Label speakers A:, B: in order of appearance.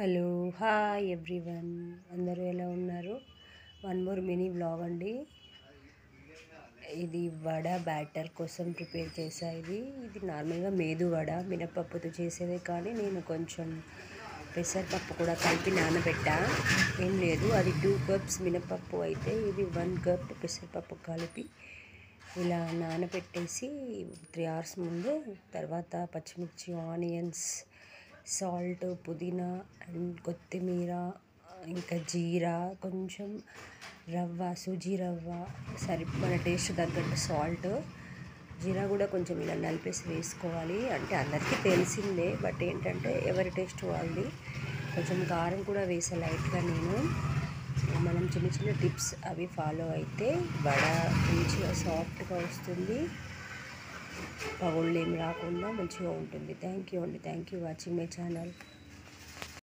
A: Hello hi everyone. అందరూ ఎలా ఉన్నారు? వన్ మోర్ మినీ బ్లాగ్ అండి. ఇది వడ బ్యాటర్ కోసం ప్రిపేర్ చేసా ఇది. ఇది నార్మల్గా మేదు వడ మినపప్పుతో చేసేదే కానీ నేను కొంచెం పెసరపప్పు కూడా కలిపి నానబెట్టా. ఏం లేదు అది టూ కప్స్ మినపప్పు అయితే ఇది వన్ కప్ పెసరపప్పు కలిపి ఇలా నానబెట్టేసి త్రీ అవర్స్ ముందు తర్వాత పచ్చిమిర్చి ఆనియన్స్ సాల్ట్ పుదీనా అండ్ కొత్తిమీర ఇంకా జీరా కొంచెం రవ్వ సుజీ రవ్వ సరి మన టేస్ట్ తగ్గట్టు సాల్ట్. జీరా కూడా కొంచెం ఇలా నలిపేసి వేసుకోవాలి. అంటే అందరికీ తెలిసిందే బట్ ఏంటంటే ఎవరి టేస్ట్ వాళ్ళది. కొంచెం కారం కూడా వేసే లైట్గా నేను. మనం చిన్న చిన్న టిప్స్ అవి ఫాలో అయితే వడ మంచిగా సాఫ్ట్గా వస్తుంది. పగుళ్ళు ఏం రాకుండా మంచిగా ఉంటుంది. థ్యాంక్ యూ అండి. Thank you watching my channel